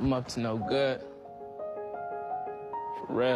I'm up to no good. For real.